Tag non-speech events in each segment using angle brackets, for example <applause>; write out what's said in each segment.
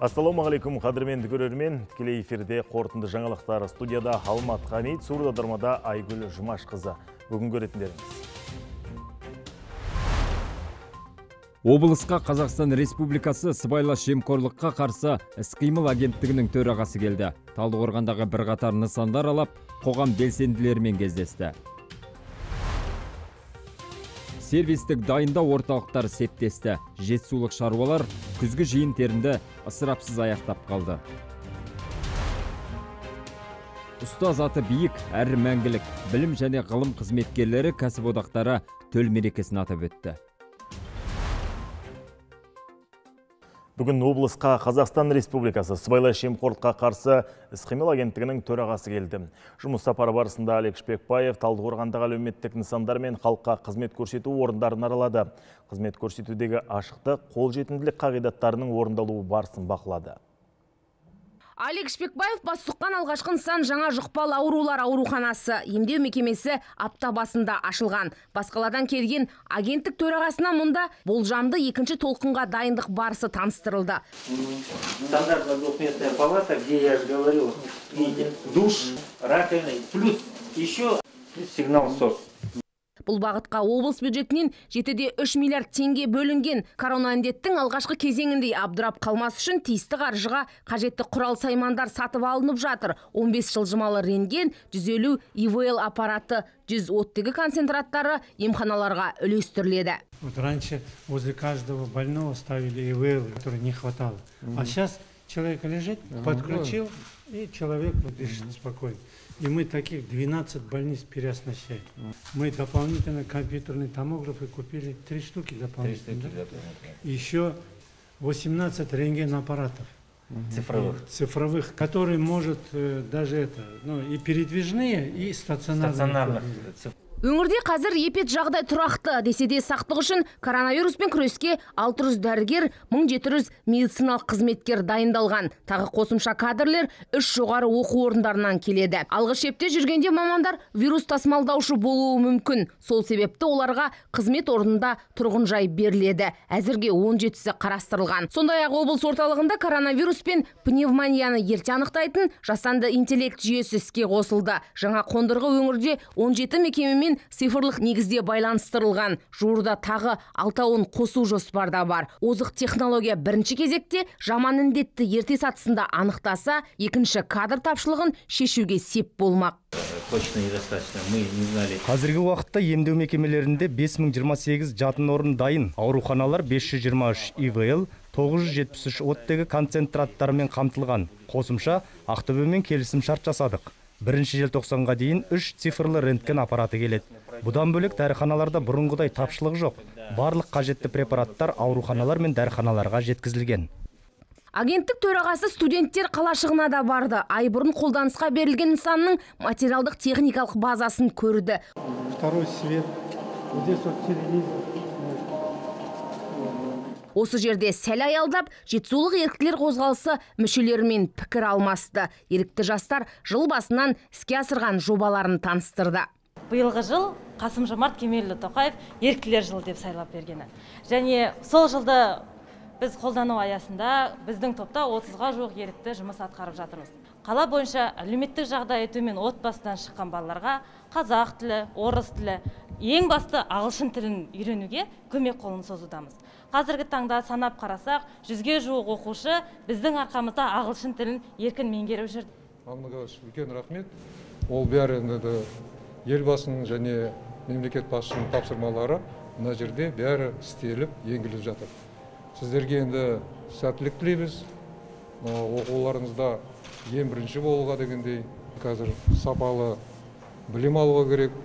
ассалаумағалейкум қадірменді көрермен тікелей эфирде қорытынды жаңалықтар студияда алмат хамид сурдодармада айгүл жұмашқызы. Бүгін көретіндеріңіз. Облысқа қазақстан республикасы сыбайлас жемқорлыққа қарсы іс-қимыл агенттігінің төрағасы келді. Талдықорғандағы бірқатар нысандар алап қоғам белсенділерімен кездесті. Сервистік дайындау орталықтары септесті. Жетісулық шаруалар күзгі жиын терінді ысырапсыз аяқтап қалды. Ұстаз аты биік әрі мәңгілік. Білім және ғылым қызметкерлері кәсіподақтары төл мерекесін атап өтті. Бүгін облысқа Қазақстан Республикасы сыбайлас жемқорлыққа қарсы іс-қимыл агенттігінің төрағасы келді. Жұмыс сапары барысында Олег Шпекбаев талдықорғандағы әлеуметтік нысандар мен халыққа қызмет көрсету орындарын аралады. Қызмет көрсетудегі ашықтық, қолжетімділік қағидаттарының орындалуы барысын бақылады. Алик Шпекбаев бас сұққан алғашқы нысан жаңа жұқпалы аурулар ауруханасы емдеу мекемесі апта басында ашылған. Басқаладан келген агенттік төрағасына мұнда болжамды екінші толқынға дайындық барысы таныстырылды. Стандартная двухместная палата, где я же говорил, видите, душ, раковина, плюс еще сигнал СОС. Бұл бағытқа облыс бюджетінен 7-де 3 миллиард теңге бөлінген. Корона індеттің алғашқы кезеңінде абдырап қалмас үшін тиісті қаржыға қажетті құрал саймандар сатып алынып жатыр. 15 жылжымалы рентген, 150 ИВЛ аппараты, 100 оттегі концентраттары емханаларға үлестіріледі. Вот раньше возле каждого больного ставили ИВЛ, который не хватало. А сейчас человек лежит, подключил, и человек вот дышит спокойно. И мы таких 12 больниц переоснащаем. Мы дополнительно компьютерные томографы купили, три штуки дополнительно. да? Еще 18 рентген аппаратов. Цифровых. Цифровых, которые может э, даже это, ну и передвижные, и стационарные. Стационарных. Өңірде қазір епет жағдай тұрақты десе де сақтық үшін коронавируспен күреске 600 дәрігер, 1700 медициналық қызметкер дайындалған. Тағы қосымша кадрлер үш жоғары оқу орындарынан келеді. Алғы шепте жүргенде мамандар вирус тасымалдаушы болуы мүмкін. Сол себепті оларға қызмет орнында тұрғын жай беріледі. Әзірге 17-сі қарастырылған. Сондай-ақ облыс орталығында коронавирус пен пневмонияны ерте анықтайтын жасанды интеллект жүйесі іске қосылды. Жаңа қондырғы өңірде 17 мекемемен цифрлық негізде байланыстырылған. Жуырда тағы алтауын қосу жоспарда бар. Озық технология бірінші кезекте жаман індетті ерте сатысында анықтаса, екінші кадр тапшылығын шешуге сеп болмақ. Точно недостаточно. Мы не знали. Қазіргі уақытта емдеу мекемелерінде 5028 жатын орын дайын. Ауруханалар 523 ИВЛ, 973 оттегі концентраттарымен қамтылған. Қосымша Ақтөбемен келісім шарт жасадық. Бірінші желтоқсанға дейін үш цифрлы рентген аппараты келеді. Бұдан бөлек дәріханаларда бұрынғыдай тапшылық жоқ. Барлық қажетті препараттар ауруханалар мен дәріханаларға жеткізілген. Агенттік төрағасы студенттер қалашығына да барды. Ай бұрын қолданысқа берілген нысанның материалдық техникалық базасын көрді. Второй свет. Вот здесь вот телевизор. Осы жерде сәл аялдап, жетісулық еріктілер қозғалысы мүшелерімен пікір алмасты. Ерікті жастар жыл басынан іске асырған жобаларын таныстырды. биылғы жыл қасым жомарт кемелұлы тоқаев еріктілер жылы деп сайлап бергені және сол жылды біз қолдану аясында біздің топта 30-ға жуық ерікті жұмыс атқарып жатырмыз қала бойынша әлеуметтік жағдайы төмен отбасыдан шыққан балаларға қазақ тілі орыс тілі ең басты ағылшын тілін үйренуге көмек қолын созудамыз қазіргі таңда санап қарасақ жүзге жуық оқушы біздің арқамызда ағылшын тілін еркін меңгеріп жүр. Аллаға үлкен рахмет. Ол бәрі елбасының және мемлекет басшысының тапсырмалары мына жерде бәрі істеліп енгізіліп жатыр. Сіздерге енді сәттілік тілейміз. Оқуларыңызда ең бірінші болуға дегендей қазір сапалы білім алуға керек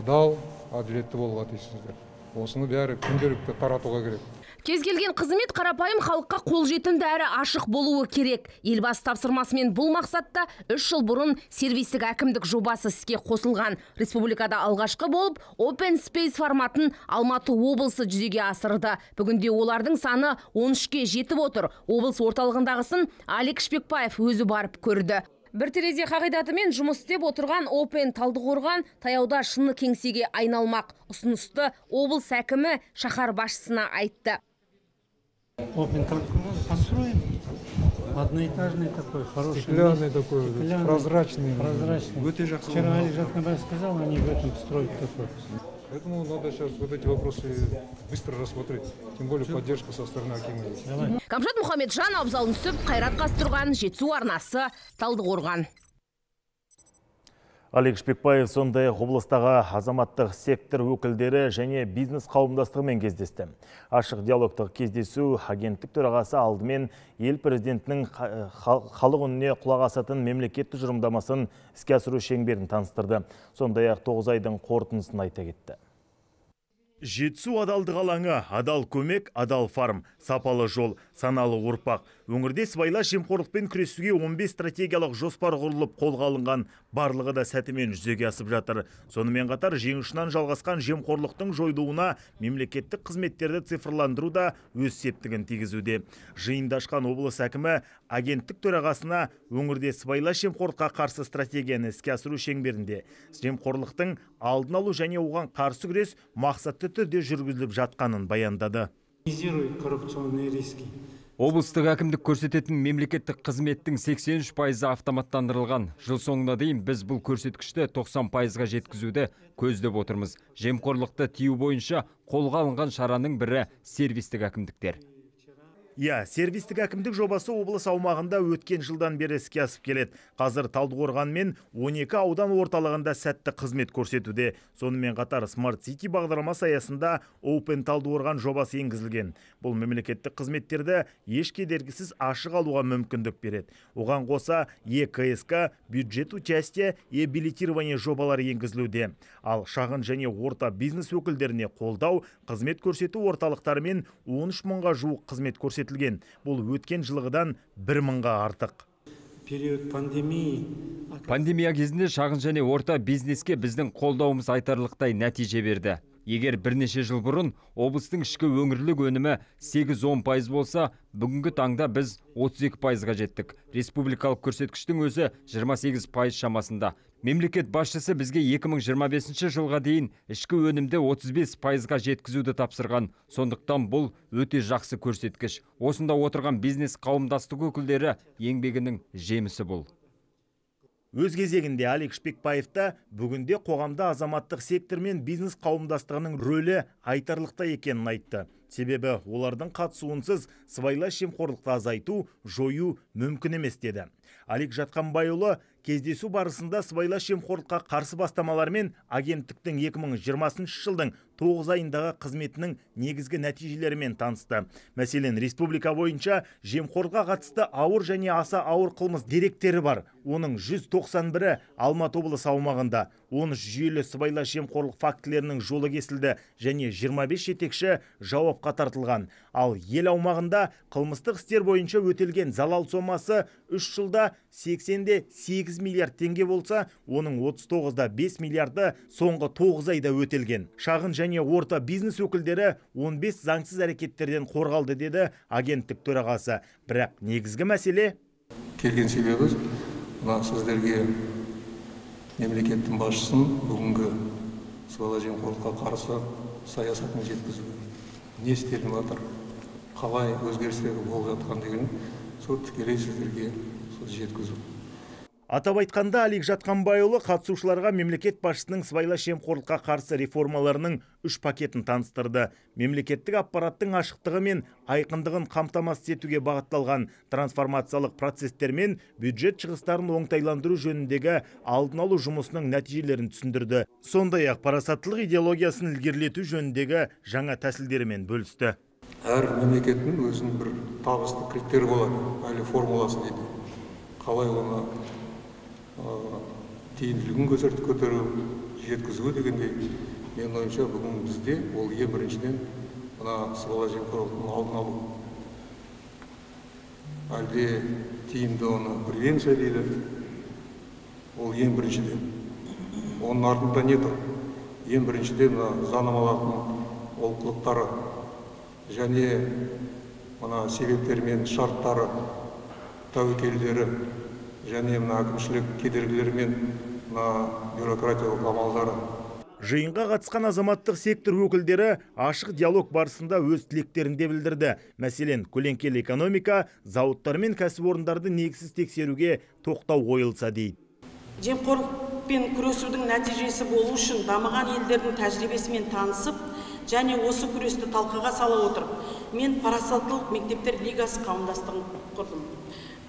адал әділетті болуға тиіссіздер. Осыны бәрі күнделікті таратуға керек Кез келген қызмет қарапайым халыққа қолжетімді әрі ашық болуы керек. Елбасы тапсырмасымен бұл мақсатта үш жыл бұрын сервистік әкімдік жобасы іске қосылған. Республикада алғашқы болып Open Space форматын Алматы облысы жүзеге асырды. Бүгінде олардың саны 13-ке жетіп отыр. Облыс орталығындағысын Алик Шпекбаев өзі барып көрді. Бір терезе қағидатымен жұмыс істеп отырған Open Талдықорған таяуда шыны кеңсеге айналмақ. Ұсынысты облыс әкімі шаһар басшысына айтты. Опентрак построим. Одноэтажный такой, хороший. Стеклянный такой, Стеклянный, прозрачный. Прозрачный. Өте жақсы Вчера. Алик сказал, они в этом строят такой. Поэтому надо сейчас вот эти вопросы быстро рассмотреть. Тем более поддержка со стороны камшат мұхамеджан абзал нүсіп қайрат қастырған жетісу арнасы талдықорған Алик Шпекбаев сондай облыстағы азаматтық сектор өкілдері және бизнес қауымдастығымен кездесті. Ашық диалогтық кездесу агенттік төрағасы алдымен ел президентінің ха- хал- халық үніне құлақ асатын мемлекет тұжырымдамасын іске асыру шеңберін таныстырды. Сондай ақ 9 айдың қорытындысын айта кетті. Жетісу адалдық алаңы, адал көмек, адал фарм, сапалы жол, саналы ұрпақ. Өңірде сыбайлас жемқорлықпен күресуге 15 стратегиялық жоспар құрылып қолға алынған, барлығы да сәтімен жүзеге асып жатыр. Сонымен қатар жеңішынан жалғасқан жемқорлықтың жойылуына мемлекеттік қызметтерді цифрландыру да өз септігін тигізуде. Жиында ашқан облыс әкімі агенттік төрағасына өңірде сыбайлас жемқорлыққа қарсы стратегияны іске асыру шеңберінде жемқорлықтың алдын алу және оған қарсы күрес мақсатты түрде жүргізіліп жатқанын баяндады. Коррупционные риски. облыстық әкімдік көрсететін мемлекеттік қызметтің 83 пайызы автоматтандырылған. Жыл соңына дейін біз бұл көрсеткішті 90 пайызға жеткізуді көздеп отырмыз. Жемқорлықты тию бойынша қолға алынған шараның бірі сервистік әкімдіктер. Иә, сервистік әкімдік жобасы облыс аумағында өткен жылдан бері іске асып келеді. Қазір Талдықорған мен 12 аудан орталығында сәтті қызмет көрсетуде. Сонымен қатар Smart City бағдарламасы аясында Open Талдықорған жобасы енгізілген. Бұл мемлекеттік қызметтерді еш кедергісіз ашық алуға мүмкіндік береді. Оған қоса ЕКСК, бюджет участие, и билетирование жобалары енгізілуде. Ал шағын және орта бизнес өкілдеріне қолдау, қызмет көрсету орталықтарымен 13 мыңға жуық қызмет көрсетілген. Бұл өткен жылғыдан 1 мыңға артық. Период пандемии пандемия кезінде шағын және орта бизнеске біздің қолдауымыз айтарлықтай нәтиже берді егер бірнеше жыл бұрын облыстың ішкі өңірлік өнімі 8-10 пайыз болса бүгінгі таңда біз 32 пайызға жеттік. Республикалық көрсеткіштің өзі 28 пайыз шамасында. Мемлекет басшысы бізге 2025 жылға дейін ішкі өнімді 35 пайызға жеткізуді тапсырған. Сондықтан бұл өте жақсы көрсеткіш. Осында отырған бизнес қауымдастық өкілдері еңбегінің жемісі бұл. Өз кезегінде Алик Шпекбаевта бүгінде қоғамда азаматтық сектор мен бизнес қауымдастығының рөлі айтарлықтай екенін айтты. Себебі олардың қатысуынсыз сыбайлас жемқорлықты азайту, жою мүмкін емес деді. Алик Жатқанбайұлы кездесу барысында сыбайлас жемқорлыққа қарсы бастамалар мен агенттіктің 2020 жылдың 9 айындағы қызметінің негізгі нәтижелерімен танысты. Мәселен, республика бойынша жемқорлыққа қатысты ауыр және аса ауыр қылмыс деректері бар. Оның 191-і Алматы облысы аумағында. 13 жүйелі сыбайлас жемқорлық фактілерінің жолы кесілді және 25 жетекші жауапқа тартылған. Ал ел аумағында қылмыстық істер бойынша өтелген залал сомасы 3 жылда 80-де 8 миллиард теңге болса, оның 39-да 5 миллиарды соңғы 9 айда өтелген. Шағын және орта бизнес өкілдері 15 заңсыз әрекеттерден қорғалды деді агенттік төрағасы. Бірақ негізгі мәселе келген себебі мына сіздерге мемлекеттің басшысын бүгінгі сыбайлас жемқорлыққа қарсы саясатын жеткізу не істелініп жатыр қалай өзгерістер болып жатқан деген сол тікелей сіздерге сол жеткізу Атап айтқанда Алик Жатқанбайұлы қатысушыларға мемлекет басшысының сыбайлас жемқорлыққа қарсы реформаларының үш пакетін таныстырды. Мемлекеттік аппараттың ашықтығы мен айқындығын қамтамасыз етуге бағытталған трансформациялық процестер мен бюджет шығыстарын оңтайландыру жөніндегі алдын алу жұмысының нәтижелерін түсіндірді. Сондай ақ парасаттылық идеологиясын ілгерілету жөніндегі жаңа тәсілдерімен бөлісті. әр мемлекеттің өзінің бір табысты критерий болады әлі формуласы дейді қалай оны тиімділігін көтеру жеткізу дегендей менің ойымша бүгін бізде ол ең біріншіден мына сыбайлас жемқорлықтың алдын алу әлде тиімді оны превенция дейді ол ең біріншіден оның артында не тұр ең біріншіден мына заңнамалардың олқылықтары және мына себептері мен шарттары тәуекелдері және мына әкімшілік кедергілері мен мына бюрократиялық амалдары Жиынға қатысқан азаматтық сектор өкілдері ашық диалог барысында өз тілектерінде білдірді. Мәселен, көлеңкелі экономика, зауыттар мен кәсіпорындарды негізсіз тексеруге тоқтау қойылса дейді. Жемқорлықпен күресудің нәтижесі болу үшін дамыған елдердің тәжірибесімен танысып, және осы күресті талқыға сала отырып, мен парасаттылық мектептер лигасы қауымдастығын құрдым.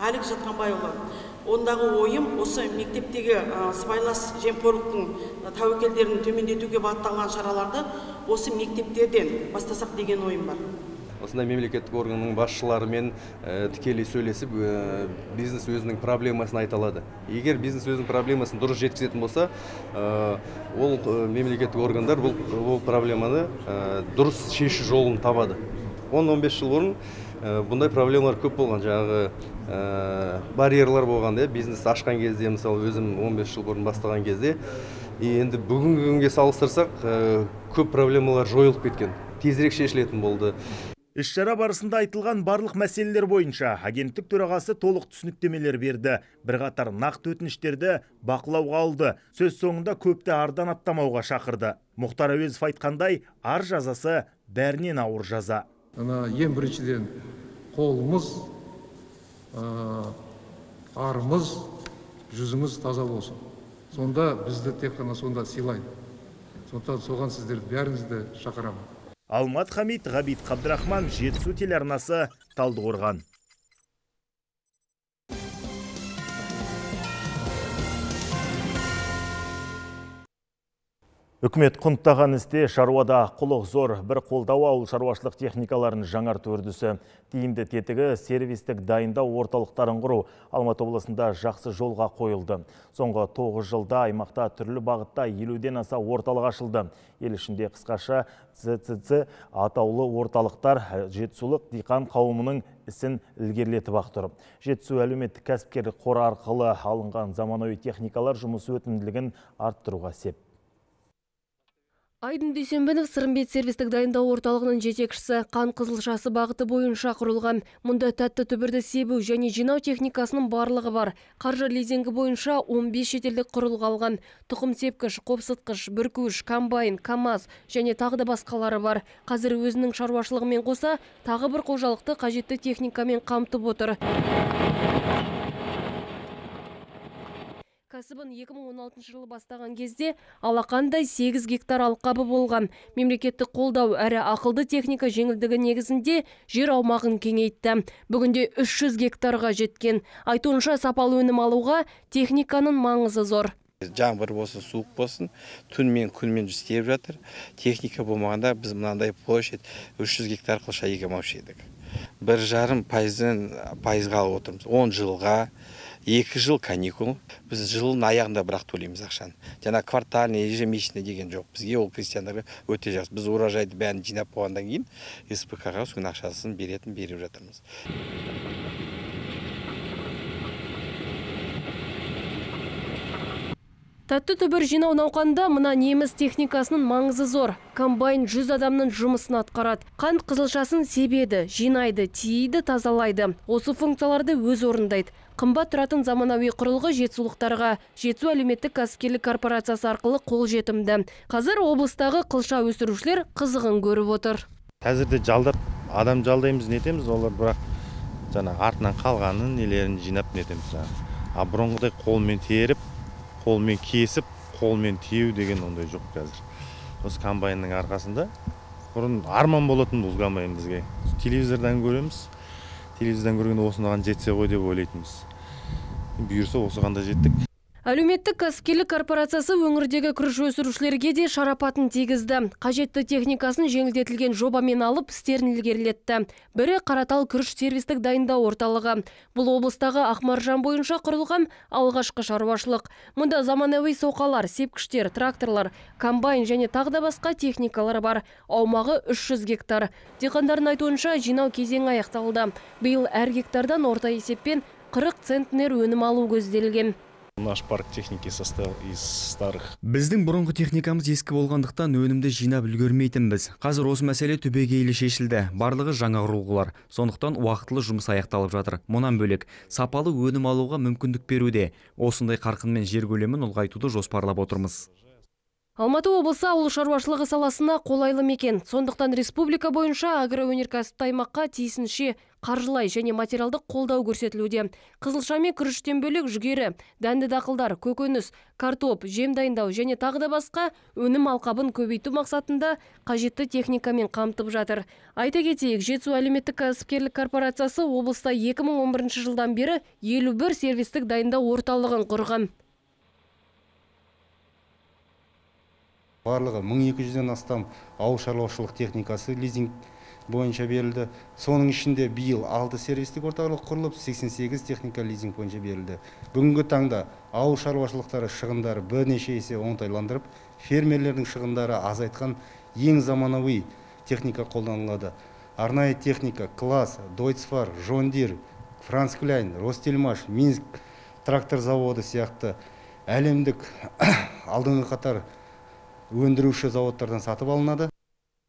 Әлік Жатқанбайұлы, ондағы ойым осы мектептегі сыбайлас жемқорлықтың тәуекелдерін төмендетуге бағытталған шараларды осы мектептерден бастасақ деген ойым бар. Осындай мемлекеттік органның басшыларымен тікелей сөйлесіп бизнес өзінің проблемасын айта алады. Егер бизнес өзінің проблемасын дұрыс жеткізетін болса ол мемлекеттік органдар бұл, бұл проблеманы дұрыс шешу жолын табады. 10-15 жыл бұрын бұндай проблемалар көп болған жаңағы барьерлар болған иә бизнес ашқан кезде мысалы өзім 15 жыл бұрын бастаған кезде енді бүгінгі күнге салыстырсақ көп проблемалар жойылып кеткен тезірек шешілетін болды Іс-шара барысында айтылған барлық мәселелер бойынша агенттік төрағасы толық түсініктемелер берді. Бірқатар нақты өтініштерді бақылауға алды. Сөз соңында көпті ардан аттамауға шақырды. Мұхтар Әуезов айтқандай, ар жазасы бәрінен ауыр жаза. Ана ең біріншіден қолымыз, арымыз, жүзіміз таза болсын. Сонда бізді тек қана сонда сыйлайды. Сондықтан соған сіздерді бәріңізді шақырамын. Алмат Хамид, Ғабит Қабдырахман, Жетісу телеарнасы, Талдықорған. Үкімет құнттаған істе шаруада құлық зор бір қолдау ауыл шаруашылық техникаларын жаңарту үрдісі. Тиімді тетігі сервистік дайындау орталықтарын құру Алматы облысында жақсы жолға қойылды. Соңғы 9 жылда аймақта түрлі бағытта елуден аса орталық ашылды. Ел ішінде қысқаша ЦЦЦ атаулы орталықтар жетісулық диқан қауымының ісін ілгерілетіп ақ тұр. Жетісу әлеуметтік кәсіпкер қор арқылы алынған заманауи техникалар жұмысы өтімділігін арттыруға сеп. Айдын Дүйсенбінов Сырымбет сервистік дайындау орталығының жетекшісі қан қызылшасы бағыты бойынша құрылған. Мұнда тәтті түбірді себу және жинау техникасының барлығы бар. Қаржы лизингі бойынша 15 шетелдік құрылғы алған. Тұқым сепкіш, қопсытқыш, бүркуіш, комбайн, КАМАЗ және тағы да басқалары бар. Қазір өзінің шаруашылығымен қоса тағы бір қожалықты қажетті техникамен қамтып отыр. Кәсібін 2016 жылы бастаған кезде алақандай 8 гектар алқабы болған. Мемлекеттік қолдау әрі ақылды техника жеңілдігі негізінде жер аумағын кеңейтті. Бүгінде 300 гектарға жеткен. Айтуынша сапалы өнім алуға техниканың маңызы зор. жаңбыр болсын суық болсын түнмен күнмен істеп жатыр техника болмағанда біз мынандай площадь 300 гектар қылша егем алмаушы едік бір жарым пайыздан пайызға алып отырмыз он жылға екі жыл каникул біз жылдың аяғында бірақ төлейміз ақшаны жаңа квартальный ежемесячный деген жоқ бізге ол крестьяндарға өте жақсы біз урожайды бәрін жинап болғаннан кейін спкға соның ақшасын беретін беріп жатырмыз Тәтті түбір жинау науқанында мына неміс техникасының маңызы зор. Комбайн 100 адамның жұмысын атқарады. Қант қызылшасын себеді, жинайды, тиейді, тазалайды. Осы функцияларды өз орындайды. Қымбат тұратын заманауи құрылғы жетісулықтарға жетісу әлеуметтік кәсіпкерлік корпорациясы арқылы қол жетімді. Қазір облыстағы қылша өсірушілер қызығын көріп отыр. Қазірде жалдап адам жалдаймыз нетеміз олар бірақ жаңа артынан қалғанын нелерін жинап нетеміз а бұрынғыдай қолмен теріп қолмен кесіп қолмен теу деген ондай жоқ қазір. Осы комбайнның арқасында бұрын арман болатын бұл комбайн бізге. Телевизордан көреміз. Телевизордан көргенде осынаған жетсе ғой деп ойлайтынбыз. Бұйырса осыған да жеттік Әлеуметтік кәсіпкерлік корпорациясы өңірдегі күріш өсірушілерге де шарапатын тигізді. Қажетті техникасын жеңілдетілген жобамен алып істерін ілгерілетті. Бірі Қаратал күріш сервистік дайындау орталығы. Бұл облыстағы Ақмаржан бойынша құрылған алғашқы шаруашылық. Мұнда заманауи соқалар, сепкіштер, тракторлар, комбайн және тағы да басқа техникалар бар. Аумағы 300 гектар. Диқандардың айтуынша жинау кезеңі аяқталды. Биыл әр гектардан орта есеппен 40 центнер өнім алу көзделген. Наш парк техники состоял из старых. Біздің бұрынғы техникамыз ескі болғандықтан өнімді жинап үлгермейтінбіз. Қазір осы мәселе түбегейлі шешілді. Барлығы жаңа құрылғылар. Сондықтан уақытылы жұмыс аяқталып жатыр. Мұнан бөлек сапалы өнім алуға мүмкіндік беруде. Осындай қарқынмен жер көлемін ұлғайтуды жоспарлап отырмыз. Алматы облысы ауыл шаруашылығы саласына қолайлы мекен. Сондықтан республика бойынша агроөнеркәсіпті аймаққа тиісінше қаржылай және материалдық қолдау көрсетілуде. Қызылша мен күріштен бөлек жүгері, дәнді дақылдар, көкөніс, картоп, жем дайындау және тағы да басқа өнім алқабын көбейту мақсатында қажетті техникамен қамтып жатыр. Айта кетейік, Жетісу әлеуметтік кәсіпкерлік корпорациясы облыста 2011 жылдан бері 51 сервистік дайындау орталығын құрған. барлығы 1200-ден астам ауыл шаруашылық техникасы лизинг бойынша берілді. Соның ішінде биыл 6 сервистік орталық құрылып 88 техника лизинг бойынша берілді. Бүгінгі таңда ауыл шаруашылықтары шығындары бірнеше есе оңтайландырып фермерлердің шығындары азайтқан ең заманауи техника қолданылады. Арнайы техника класс дойцфар жондир франц кляйн ростельмаш минск трактор заводы сияқты әлемдік <coughs> алдыңғы қатар өндіруші зауыттардан сатып алынады.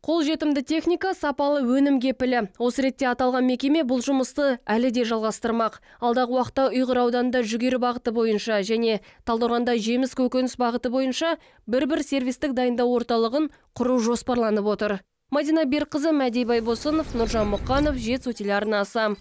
Қолжетімді техника сапалы өнім кепілі. Осы ретте аталған мекеме бұл жұмысты әлі де жалғастырмақ. Алдағы уақытта Ұйғыр ауданында жүгері бағыты бойынша және Талдықорғанда жеміс көкөніс бағыты бойынша бір-бір сервистік дайындау орталығын құру жоспарланып отыр. Мадина Берқызы, Мәди Байбосынов, Нұржан Мұқанов, Жетісу телеарнасы.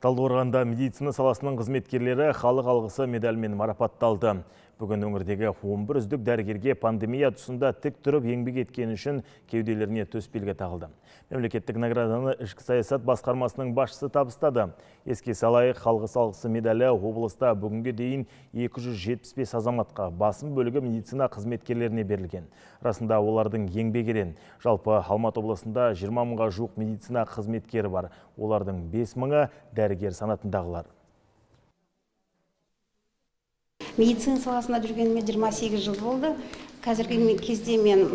Талдықорғанда медицина саласының қызметкерлері халық алғысы медальмен марапатталды. Бүгін өңірдегі 11 үздік дәрігерге пандемия тұсында тік тұрып еңбек еткен үшін кеуделеріне төсбелгі тағылды. Мемлекеттік награданы ішкі саясат басқармасының басшысы табыстады. Еске салайық, халқы алғысы медалі облыста бүгінге дейін 275 азаматқа басым бөлігі медицина қызметкерлеріне берілген. Расында олардың еңбек ерен. Жалпы Алматы облысында 20 мыңға жуық медицина қызметкері бар. Олардың 5 мыңы дәрігер санатындағылар. Медицина саласында жүргеніме 28 жыл болды. Қазіргі кезде мен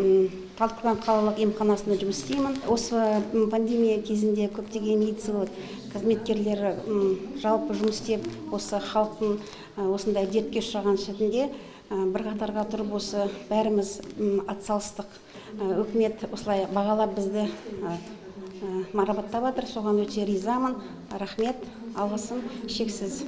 талдықорған қалалық емханасында жұмыс істеймін. Осы пандемия кезінде көптеген медициналық қызметкерлері жалпы жұмыс істеп осы халықтың осындай дертке ұшыраған сәтінде бір қатарға тұрып осы бәріміз атсалыстық үкімет осылай бағалап бізді марапаттап жатыр. Соған өте ризамын. Рахмет. Алғысым шексіз.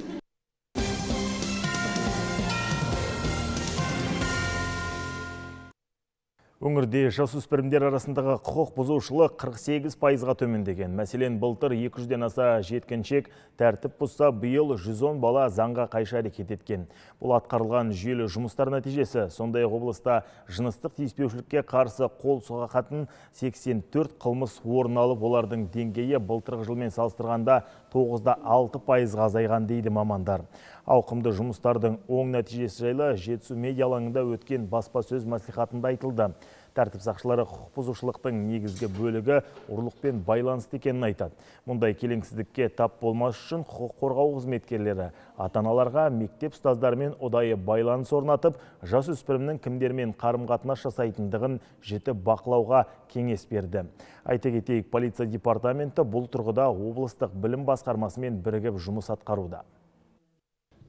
Өңірде жасөспірімдер арасындағы құқық бұзушылық 48 пайызға төмендеген. Мәселен, былтыр 200-ден аса жеткіншек тәртіп бұзса, биыл 110 бала заңға қайшы әрекет еткен. Бұл атқарылған жүйелі жұмыстар нәтижесі. Сондай облыста жыныстық тиіспеушілікке қарсы қол қатын 84 қылмыс орын алып, олардың деңгейі былтырғы жылмен салыстырғанда 9-да 6 пайызға азайған дейді мамандар. Ауқымды жұмыстардың оң нәтижесі жайлы жетісу медиа өткен баспасөз мәслихатында айтылды. Тәртіп сақшылары құқық бұзушылықтың негізгі бөлігі ұрлықпен байланысты екенін айтады. Мұндай келеңсіздікке тап болмас үшін құқық қорғау қызметкерлері ата-аналарға мектеп ұстаздарымен ұдайы байланыс орнатып, жасөспірімнің кімдермен қарым-қатынас жасайтындығын жіті бақылауға кеңес берді. Айта кетейік, полиция департаменті бұл тұрғыда облыстық білім басқармасымен бірігіп жұмыс атқаруда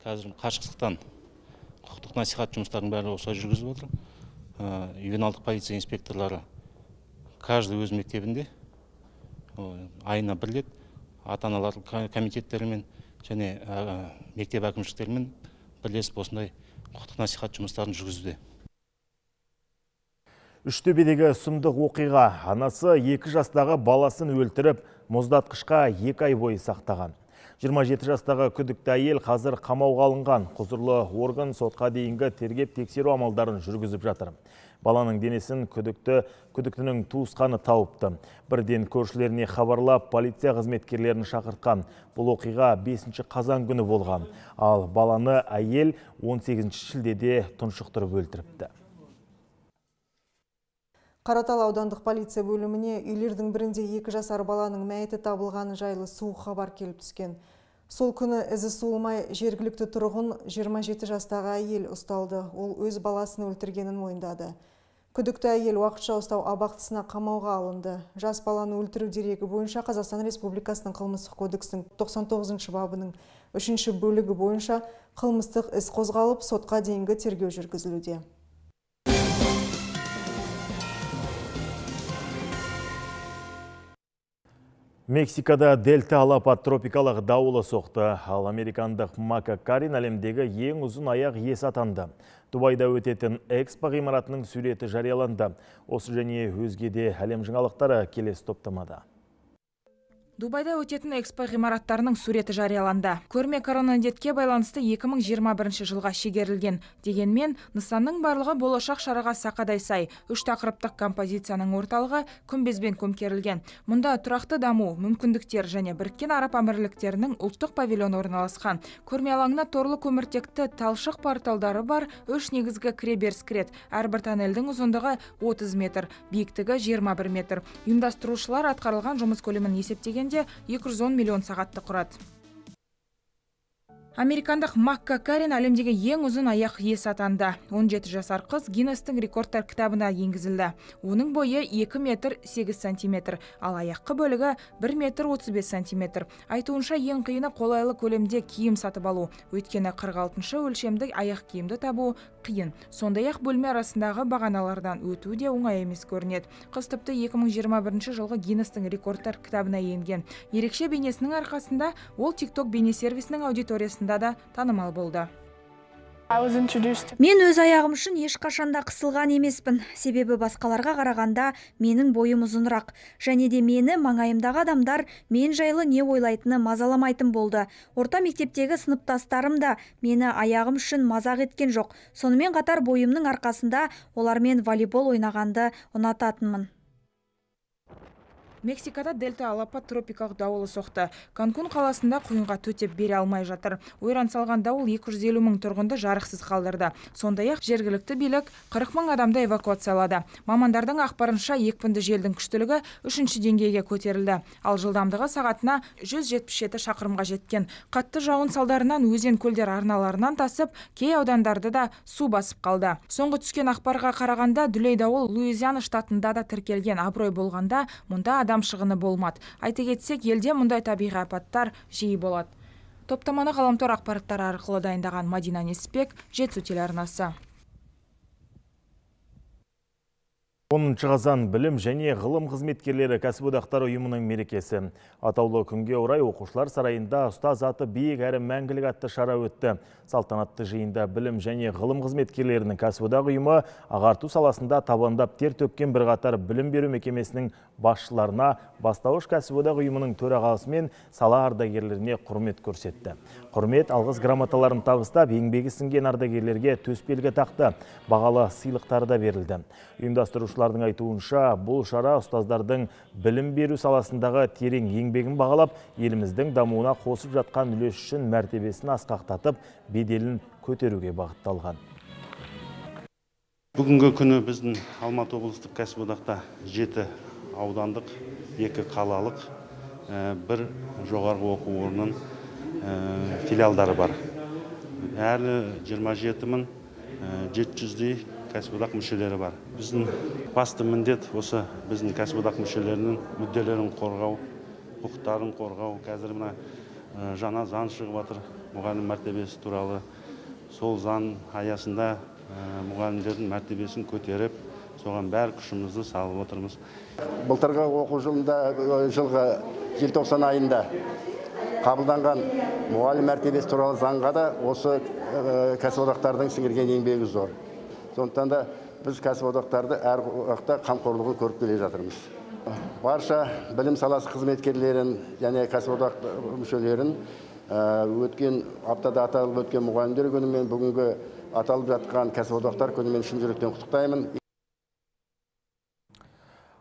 қазір қашықтықтан құқықтық насихат жұмыстарын бәрі осылай жүргізіп отыр ювеналдық полиция инспекторлары каждый өз мектебінде айына бір рет ата аналар комитеттерімен және мектеп әкімшіліктерімен бірлесіп осындай құқықтық насихат жұмыстарын жүргізуде. Үштөбедегі сұмдық оқиға. Анасы екі жастағы баласын өлтіріп мұздатқышқа екі ай бойы сақтаған. 27 жастағы күдікті әйел қазір қамауға алынған. Құзырлы орган сотқа дейінгі тергеп тексеру амалдарын жүргізіп жатыр. Баланың денесін күдікті күдіктінің туысқаны тауыпты. Бірден көршілеріне хабарлап, полиция қызметкерлерін шақыртқан. Бұл оқиға 5 қазан күні болған. Ал баланы әйел 18 шілдеде тұншықтырып өлтіріпті. Қаратал аудандық полиция бөліміне үйлердің бірінде екі жасар баланың мәйіті табылғаны жайлы суық хабар келіп түскен. Сол күні ізі суылмай жергілікті тұрғын 27 жастағы әйел ұсталды. Ол өз баласын өлтіргенін мойындады. Күдікті әйел уақытша ұстау абақтысына қамауға алынды. Жас баланы өлтіру дерегі бойынша Қазақстан Республикасының қылмыстық кодексінің 99 бабының үшінші бөлігі бойынша қылмыстық іс қозғалып, сотқа дейінгі тергеу жүргізілуде. Мексикада дельта алапат тропикалық дауылы соқты. Ал американдық Мака Карин әлемдегі ең ұзын аяқ есі атанды. Дубайда өтетін экспо ғимаратының суреті жарияланды. Осы және өзге де әлем жаңалықтары келесі топтамада. Дубайда өтетін экспо ғимараттарының суреті жарияланды. Көрме коронавируске байланысты 2021 жылға шегерілген. Дегенмен, нысанның барлығы болашақ шараға сақадай сай. Үш тақырыптық композицияның орталығы күмбезбен көмкерілген. Мұнда тұрақты даму, мүмкіндіктер және біріккен араб әмірліктерінің ұлттық павильон орналасқан. Көрме алаңына торлы көміртекті талшық порталдары бар үш негізгі кіреберіс кіреді. Әрбір тоннельдің ұзындығы 30 метр, биіктігі 21 метр. Ұйымдастырушылар атқарылған жұмыс көлемін есептеген 210 миллион сағатты құрады. Американдық Макка Карин әлемдегі ең ұзын аяқ иесі атанды. 17 жасар қыз Гиннестің рекордтар кітабына енгізілді. Оның бойы 2 метр 8 сантиметр, ал аяққы бөлігі 1 метр 35 сантиметр. Айтуынша ең қиыны қолайлы көлемде киім сатып алу. Өйткені 46 өлшемді аяқ киімді табу қиын. Сондай-ақ бөлме арасындағы бағаналардан өту де оңай емес көрінеді. Қыз тіпті 2021 жылғы Гиннестің рекордтар кітабына енген. Ерекше бейнесінің арқасында ол TikTok бейне сервисінің аудиториясында да танымал болды. Мен өз аяғым үшін ешқашанда қысылған емеспін. Себебі басқаларға қарағанда менің бойым ұзынырақ. Және де мені маңайымдағы адамдар мен жайлы не ойлайтыны мазаламайтын болды. Орта мектептегі сыныптастарым да мені аяғым үшін мазақ еткен жоқ. Сонымен қатар бойымның арқасында олармен волейбол ойнағанды ұнататынмын Мексикада дельта алапат тропикалық дауылы соқты. Канкун қаласында құйынға төтеп бере алмай жатыр. Ойран салған дауыл 250 мың тұрғынды жарықсыз қалдырды. Сондай-ақ жергілікті билік 40 мың адамды эвакуациялады. Мамандардың ақпарынша екпінді желдің күштілігі үшінші деңгейге көтерілді. Ал жылдамдығы сағатына 177 шақырымға жеткен. Қатты жауын салдарынан өзен көлдер арналарынан тасып, кей аудандарды да су басып қалды. Соңғы түскен ақпарға қарағанда дүлей дауыл Луизиана штатында да тіркелген. Абырой болғанда мұнда адам шығыны болмады. Айта кетсек елде мұндай табиғи апаттар жиі болады. Топтаманы ғаламтор ақпараттары арқылы дайындаған мадина несіпбек жетісу телеарнасы. Оныншы қазан білім және ғылым қызметкерлері кәсіподақтар ұйымының мерекесі. Атаулы күнге орай оқушылар сарайында ұстаз аты биік әрі мәңгілік атты шара өтті. Салтанатты жиында білім және ғылым қызметкерлерінің кәсіподақ ұйымы ағарту саласында табандап тер төккен бірқатар білім беру мекемесінің басшыларына бастауыш кәсіподақ ұйымының төрағасы мен сала ардагерлеріне құрмет көрсетті. Құрмет алғыс грамоталарын табыстап еңбегі сіңген ардагерлерге төсбелгі тақты. Бағалы сыйлықтары да берілді. Ұйымдастырушылардың айтуынша бұл шара ұстаздардың білім беру саласындағы терең еңбегін бағалап, еліміздің дамуына қосып жатқан үлес үшін мәртебесін асқақтатып, беделін көтеруге бағытталған. Бүгінгі күні біздің Алматы облыстық кәсіподақта жеті аудандық, екі қалалық, бір жоғарғы оқу орнының филиалдары бар. Әрі 27 мың 700-дей кәсіподақ мүшелері бар. Біздің басты міндет осы біздің кәсіподақ мүшелерінің мүдделерін қорғау, құқықтарын қорғау. Қазір мына жаңа заң шығып жатыр мұғалім мәртебесі туралы. Сол заң аясында мұғалімдердің мәртебесін көтеріп, соған бәр күшімізді салып отырмыз. Былтырғы оқу жылында жылғы желтоқсан айында қабылданған мұғалім мәртебесі туралы заңға да осы кәсіподақтардың сіңірген еңбегі зор сондықтан да біз кәсіподақтарды әр уақытта қамқорлығын көріп келе жатырмыз. Барша білім саласы қызметкерлерін және кәсіподақ мүшелерін өткен аптада аталып өткен мұғалімдер күні мен бүгінгі аталып жатқан кәсіподақтар күнімен шын жүректен құттықтаймын.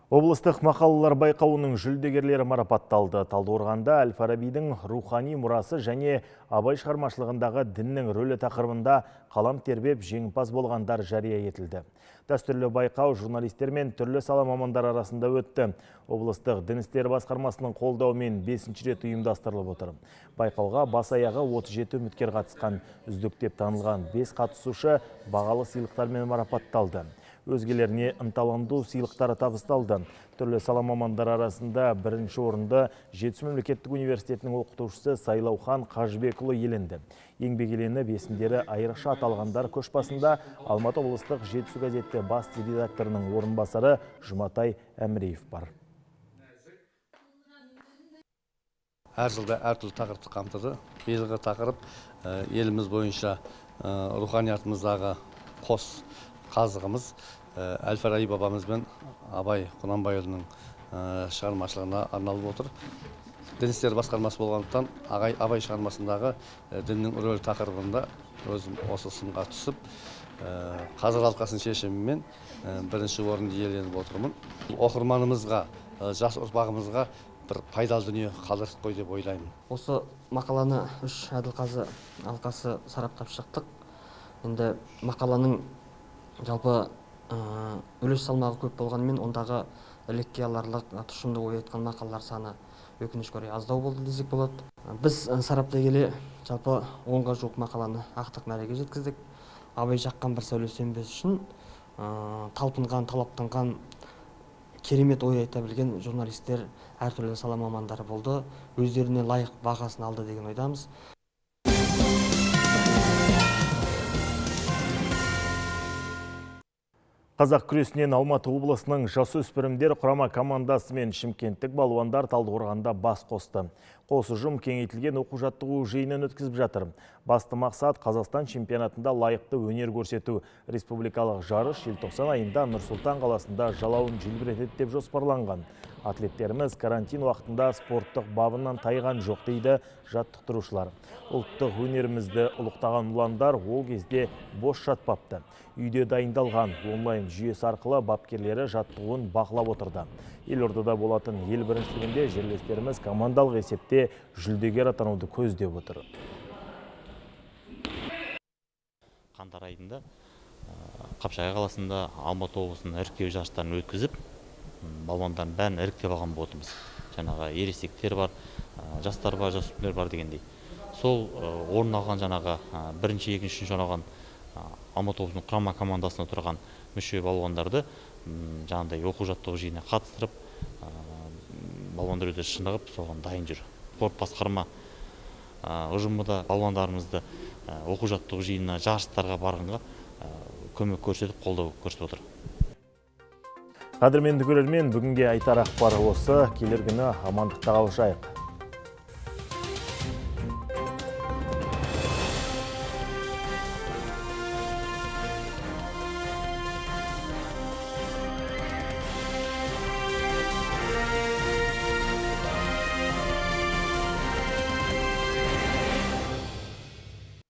Облыстық мақалалар байқауының жүлдегерлері марапатталды. Талдықорғанда Әл-Фарабидің рухани мұрасы және абай шығармашылығындағы діннің рөлі тақырыбында қалам тербеп жеңімпаз болғандар жария етілді. Дәстүрлі байқау журналистер мен түрлі сала мамандар арасында өтті. Облыстық дін істері басқармасының қолдауымен 5 рет ұйымдастырылып отыр. Байқауға бас аяғы 37 үміткер қатысқан үздік деп танылған 5 қатысушы бағалы сыйлықтармен марапатталды өзгелеріне ынталанду сыйлықтары табысталды. Түрлі сала мамандар арасында бірінші орынды Жетісу мемлекеттік университетінің оқытушысы Сайлаухан Қажыбекұлы еленді. Еңбек еленіп есімдері айрықша аталғандар көшбасында Алматы облыстық Жетісу газеті бас редакторының орынбасары Жұматай Әміреев бар. әр жылда әртүрлі тақырыпты қамтыды биылғы тақырып еліміз бойынша руханиятымыздағы қос қазығымыз әл фараби бабамыз бен абай құнанбайұлының шығармашылығына арналып отыр дін істері басқармасы болғандықтан ағай абай шығармасындағы діннің рөлі тақырыбында өзім осы сынға түсіп қазір алқасының шешімімен бірінші орынды иеленіп отырмын оқырманымызға жас ұрпағымызға бір пайдалы дүние қалдырдық қой деп ойлаймын осы мақаланы үш әділқазы алқасы сараптап шықтық енді мақаланың жалпы үлес салмағы көп болғанымен ондағы ілекке аларлық тұшымды ой айтқан мақалалар саны өкінішке орай аздау болды десек болады. Біз сараптай келе жалпы онға жуық мақаланы ақтық мәреге жеткіздік. Абай жаққан бір сәуле сөнбес үшін талпынған талаптанған керемет ой айта білген журналистер әртүрлі сала мамандары болды. Өздеріне лайық бағасын алды деген ойдамыз. Қазақ күресінен Алматы облысының жасөспірімдер құрама командасы мен шымкенттік балуандар Талдықорғанда бас қосты. Қос ұжым кеңейтілген оқу жаттығу жиынын өткізіп жатыр. Басты мақсат Қазақстан чемпионатында лайықты өнер көрсету. Республикалық жарыс желтоқсан айында Нұрсұлтан қаласында жалауын желбіретеді деп жоспарланған. Атлеттеріміз карантин уақытында спорттық бабынан тайған жоқ дейді жаттықтырушылар. Ұлттық өнерімізді ұлықтаған ұландар ол кезде бос жатпапты. Үйде дайындалған онлайн жүйесі арқылы бапкерлері жаттығуын бақылап отырды. Елордада болатын ел біріншілігінде жерлестеріміз командалық есепте жүлдегер атануды көздеп отыр. Қаңтар айында Қапшағай қаласында Алматы облысының іріктеу жарыстарын өткізіп, балуандардың бәрін іріктеп алған болатынбыз жаңағы ересектер бар жастар бар жасөспірімдер бар дегендей. Сол орын алған жаңағы бірінші екінші үшінші орын алған алматы облысының құрама командасына тұрған мүше балуандарды жаңағыдай оқу жаттығу жиынына қатыстырып балуандар өте шынығып соған дайын жүр. Спорт басқарма ұжымы да балуандарымызды оқу жаттығу жиынына жарыстарға барғанға көмек көрсетіп қолдау көрсетіп отыр. Қадірменді көрермен бүгінге айтар ақпар осы. Келер күні амандықта қалышайық